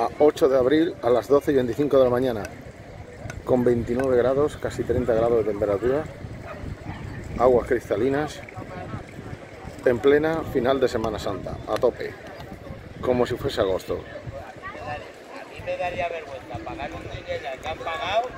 a 8 de abril a las 12 y 25 de la mañana. Con 29 grados, casi 30 grados de temperatura. Aguas cristalinas. En plena final de Semana Santa, a tope. Como si fuese agosto. A mí me daría vergüenza pagar un dinero que han pagado